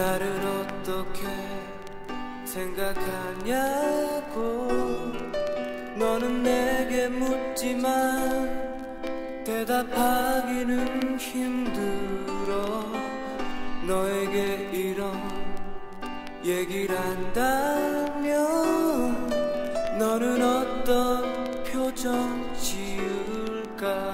나를 어떻게 생각하냐고. 너는 내게 묻지만 대답하기는 힘들어. 너에게 이런 얘기를 한다면 너는 어떤 표정 지을까?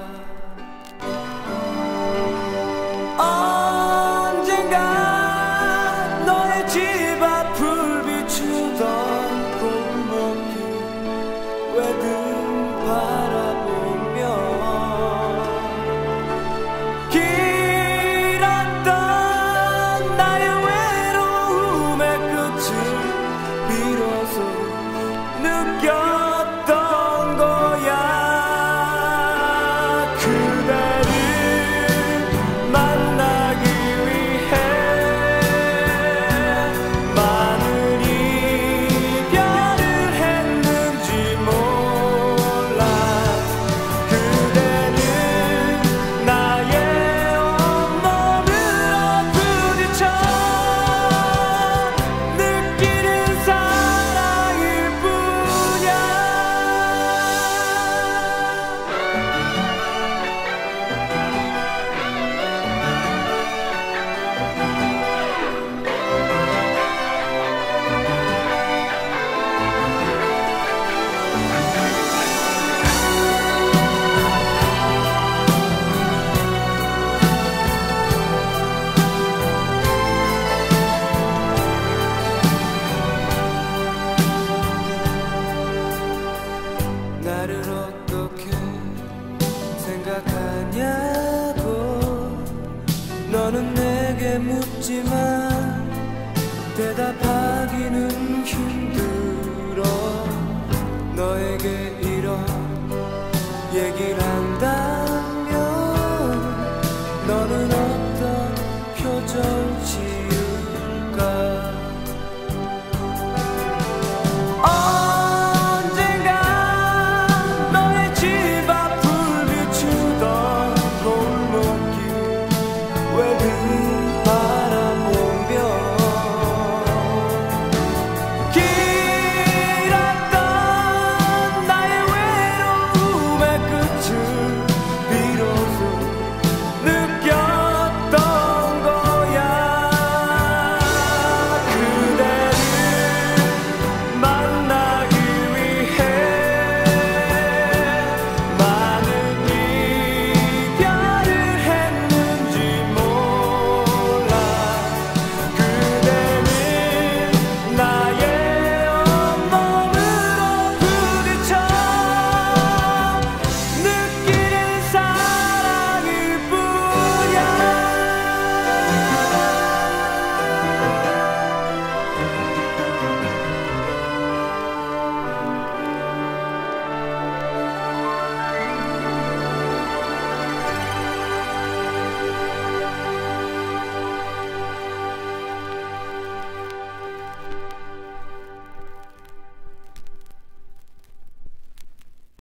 reggae